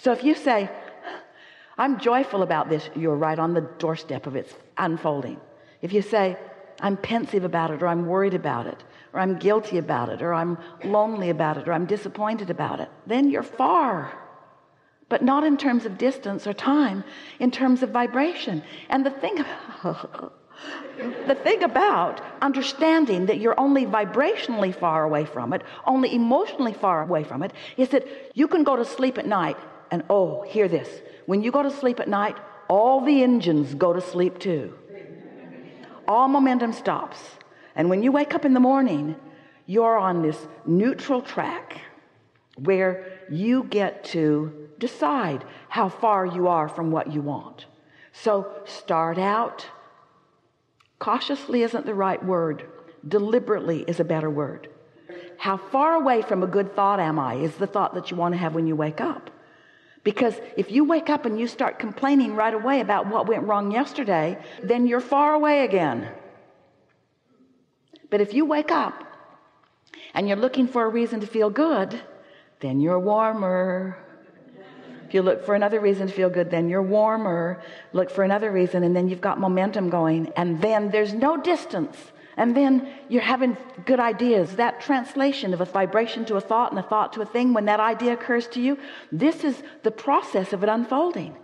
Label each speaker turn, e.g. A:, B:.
A: So if you say, I'm joyful about this, you're right on the doorstep of its unfolding. If you say, I'm pensive about it, or I'm worried about it, or I'm guilty about it, or I'm lonely about it, or I'm disappointed about it, then you're far. But not in terms of distance or time, in terms of vibration. And the thing, the thing about understanding that you're only vibrationally far away from it, only emotionally far away from it, is that you can go to sleep at night and oh, hear this. When you go to sleep at night, all the engines go to sleep too. All momentum stops. And when you wake up in the morning, you're on this neutral track where you get to decide how far you are from what you want. So start out. Cautiously isn't the right word. Deliberately is a better word. How far away from a good thought am I is the thought that you want to have when you wake up. Because if you wake up and you start complaining right away about what went wrong yesterday, then you're far away again. But if you wake up and you're looking for a reason to feel good, then you're warmer. If you look for another reason to feel good, then you're warmer. Look for another reason, and then you've got momentum going. And then there's no distance. And then you're having good ideas. That translation of a vibration to a thought and a thought to a thing, when that idea occurs to you, this is the process of it unfolding.